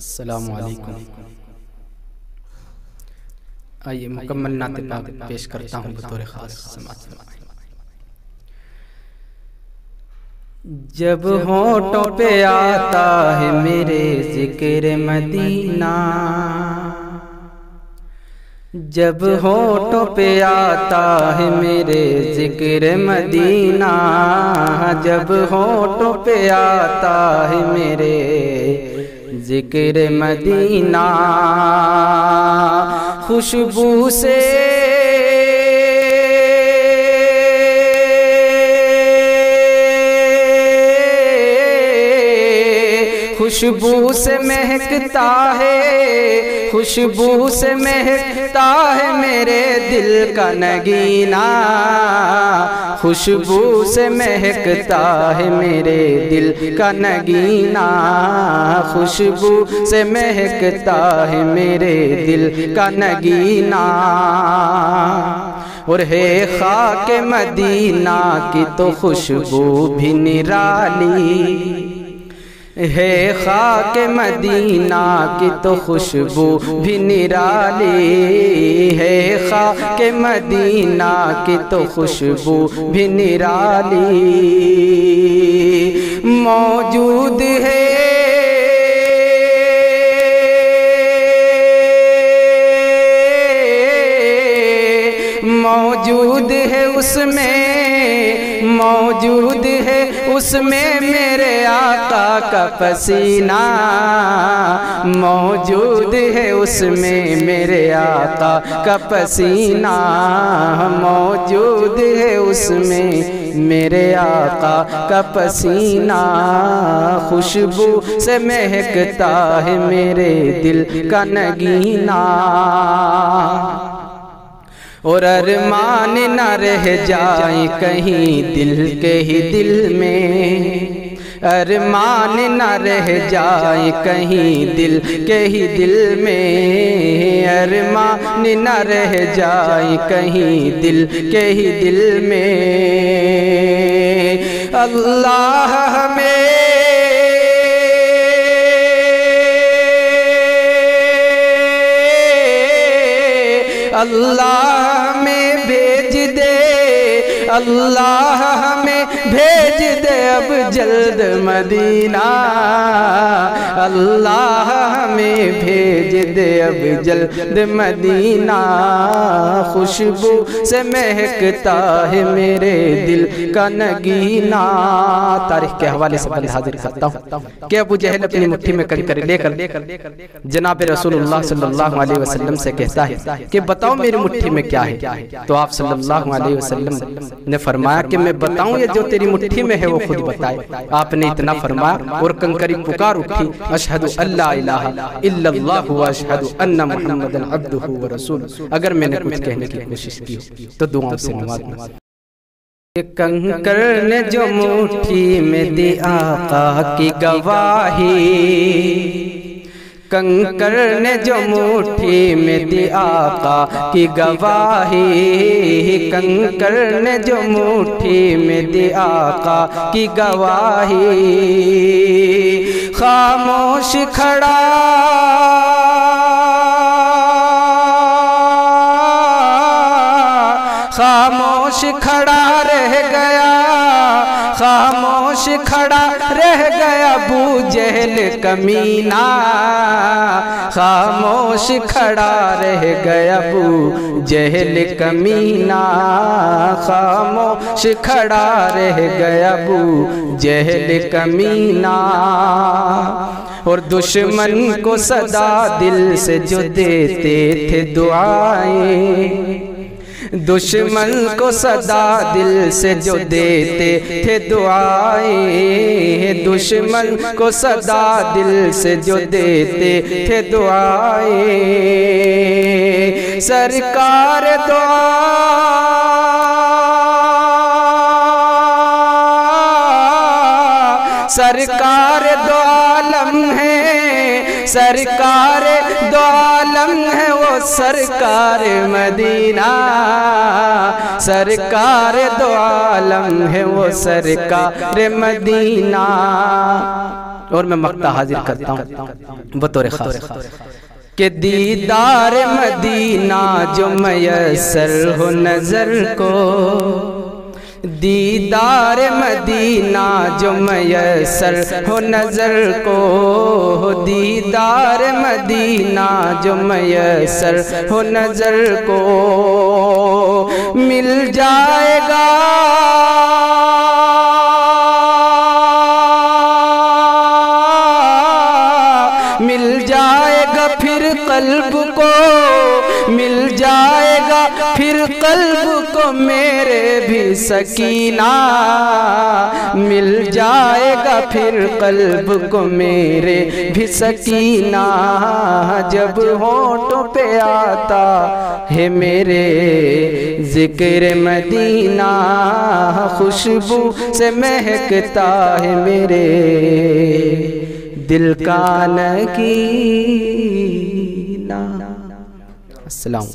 असलकुम आइए मुकम्मल नात पाक पेश करता हूँ बतौर ख़ास समात जब होठों पे आता है मेरे ज़िक्र मदीना। जब होठों पे आता है मेरे ज़िक्र मदीना। जब होठों पे आता है मेरे ज़िक्र मदीना खुशबू से खुशबू से महकता है, खुशबू से महकता है मेरे दिल का नगीना। खुशबू से महकता है मेरे दिल का नगीना। खुशबू से महकता है मेरे दिल का नगीना। और है खाक मदीना की तो खुशबू भी निराली। है खाक मदीना की तो खुशबू भी निराली है। खाक मदीना की तो खुशबू भी निराली। मौजूद है मौजूद है उसमें मौजूद है, उसमें मेरे आका का पसीना मौजूद है, उसमें मेरे आका का पसीना मौजूद है, उसमें मेरे आका का पसीना खुशबू से महकता है मेरे दिल का नगीना। और अरमान न रह जाए कहीं दिल के ही दिल में। अरमान न रह जाए कहीं दिल के ही दिल में। अरमान न रह जाए कहीं दिल के ही दिल में। अल्लाह अल्लाह में भेज दे। अल्लाह हमें भेज दे अब जल्द मदीना। अल्लाह हमें भेज दे अब जल्द मदीना। खुशबू से महकता है मेरे दिल का नगीना। तारीख के हवाले से बंद हाजिर करता हूँ कि अबू जहल अपनी मुट्ठी में कंकर लेकर लेकर जनाब रसूलुल्लाह सल्लल्लाहु अलैहि वसल्लम से कहता है कि बताओ मेरी मुट्ठी में क्या है? तो आप सल्लल्लाहु अलैहि वसल्लम ने फरमाया कि मैं बताऊँ ये जो तेरी मुट्ठी में है वो खुद बताए। आपने इतना फरमाया और कंकरी पुकार उठी, अशहदु रसूल अगर मैंने कुछ कहने की कोशिश की तो दुआओं से नवाजना कंकर ने जो मुट्ठी में दी आका की गवाही कंकर ने जो मुट्ठी में दी आका की गवाही कंकर ने जो मुट्ठी में दी आका की गवाही। खामोश खड़ा खड़ा रह गया बू जहल कमीना। खामोश खड़ा रह गया बू जहल कमीना। खामोश खड़ा रह गया बू जहल कमीना। और दुश्मन को सदा दिल से जो देते थे दुआएँ। दुश्मन को सदा दिल से जो देते थे दुआएँ, दुश्मन को सदा दिल से जो देते थे दुआएँ। सरकार दुआ सरकार दो आलम है सरकार दो आलम वो सरकार मदीना। सरकार दो आलम है वो सरकार मदीना। और मैं मक्ता हाजिर करता हूँ। बतौर खास। के दीदार मदीना जो मैसर हो नज़र को दीदार मदीना जो मैसर हो नज़र को दीदार मदीना जो मैसर हो नज़र को। मिल जाएगा। मिल जाएगा फिर कल्ब को, मिल जाएगा कल्ब को मेरे भी सकीना मिल जाएगा फिर कल्ब को मेरे भी सकीना। जब होठों पे आता है मेरे ज़िक्र मदीना, खुशबू से महकता है मेरे दिल का नगीना। अस्सलाम